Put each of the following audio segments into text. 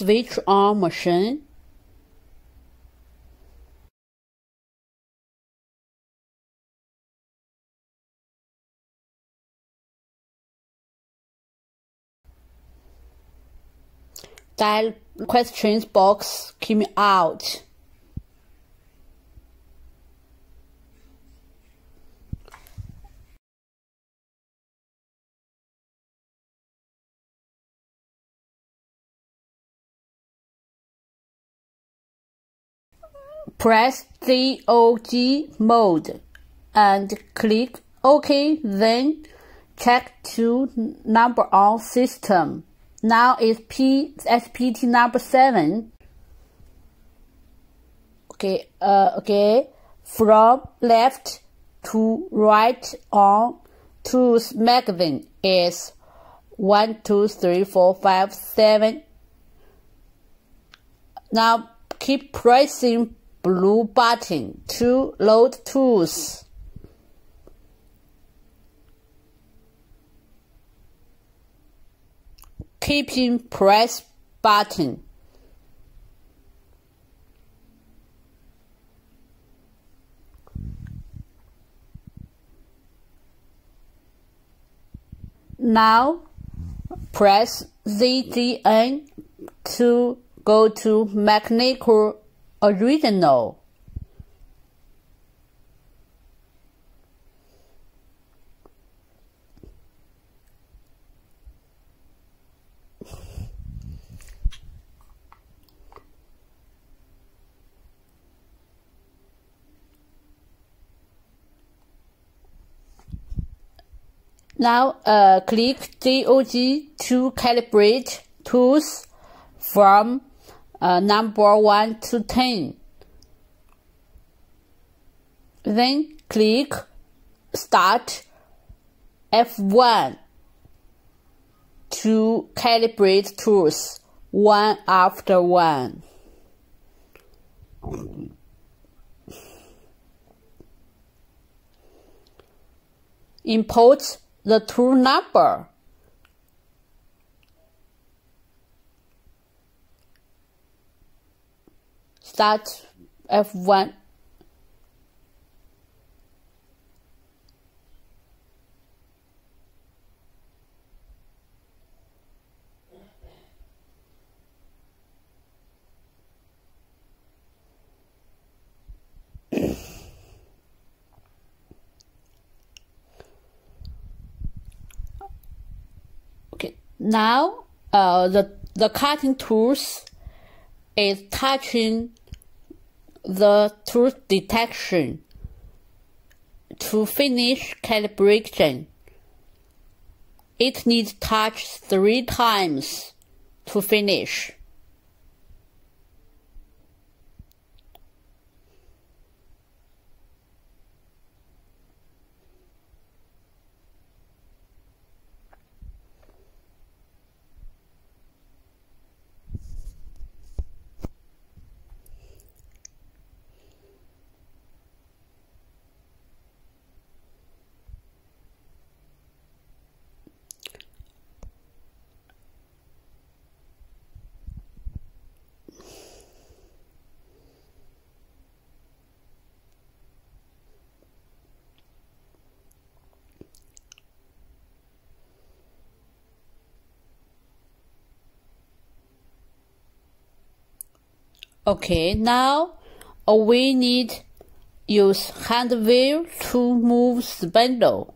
switch on machine. Dial questions box came out. Press JOG mode and click OK then check to number on system. Now it's P SPT number 7. Okay, uh, okay. From left to right on tools magazine is one, two, three, four, five, seven. Now keep pressing blue button to load tools. Keeping press button. Now press ZGN to go to mechanical original Now uh, click JOG to calibrate tools from uh, number 1 to 10. Then click Start F1 to calibrate tools one after one. Import the tool number. Start F1. okay, now uh, the the cutting tools is touching the truth detection to finish calibration. It needs touch three times to finish. Okay, now uh, we need use hand wheel to move spindle.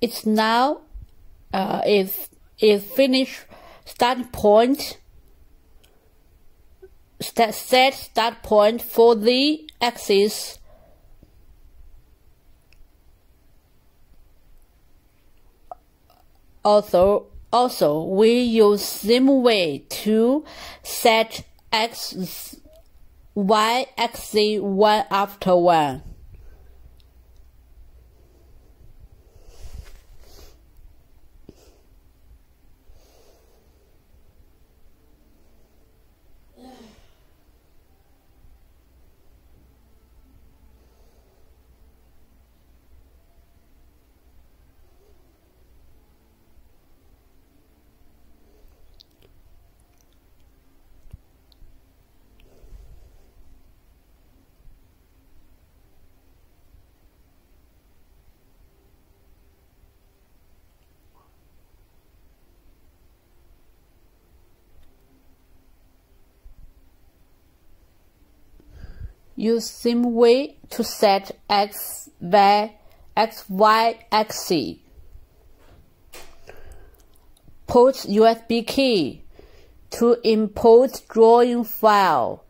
It's now uh, is is finish start point set start point for the axis Also, also we use same way to set x, y axis one after one. Use same way to set X, Y, X, Y axis. Put USB key to import drawing file.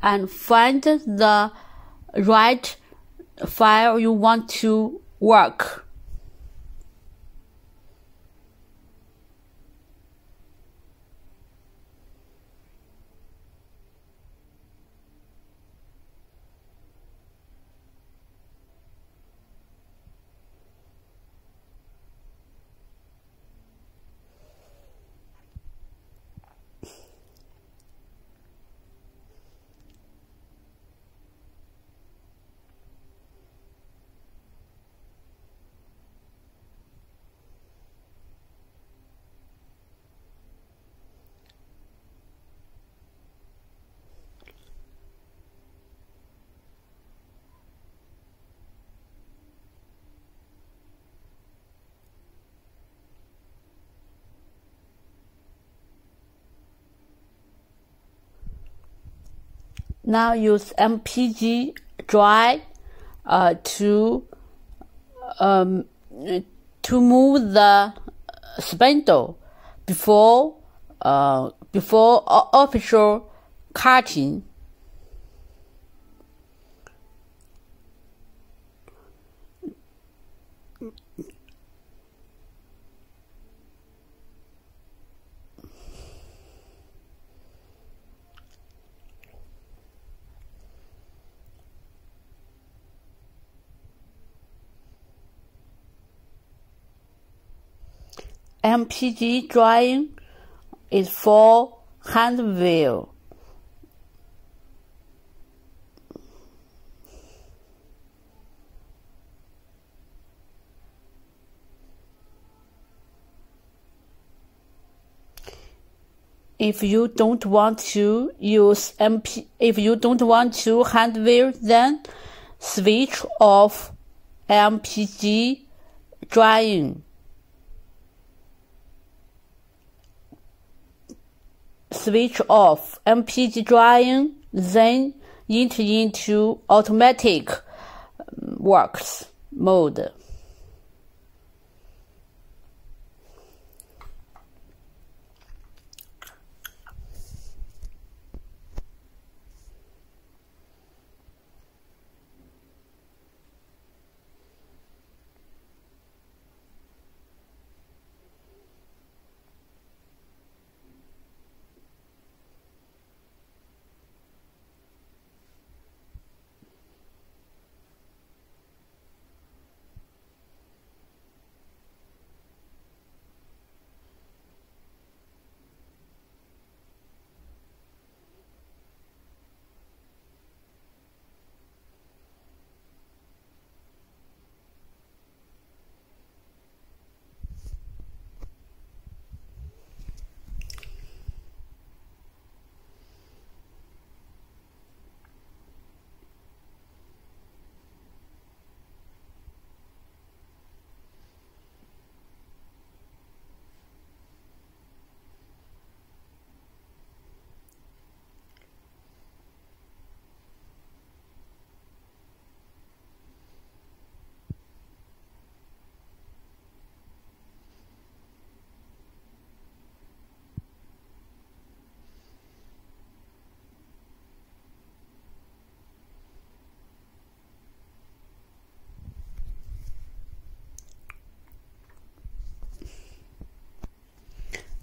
And find the right file you want to work. Now use MPG dry uh, to um, to move the spindle before uh, before official cutting. MPG drawing is for hand wheel. If you don't want to use MP, if you don't want to hand wheel, then switch off MPG drawing. Switch off MPG drawing, then enter into automatic um, works mode.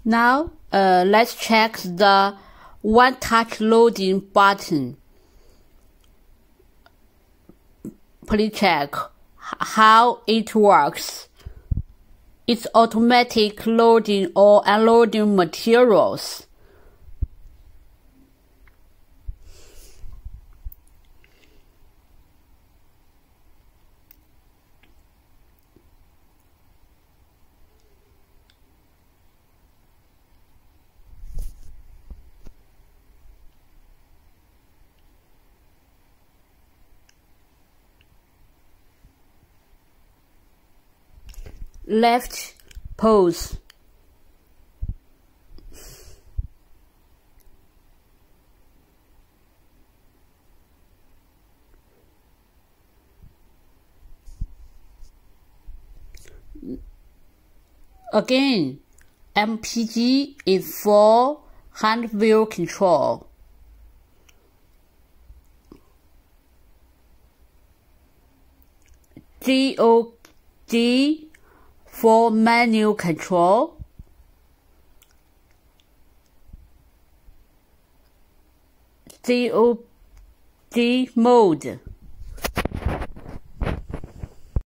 Now, uh, let's check the one touch loading button. Please check how it works. It's automatic loading or unloading materials. left pose. Again, MPG is for hand wheel control. G O D for manual control. JOG mode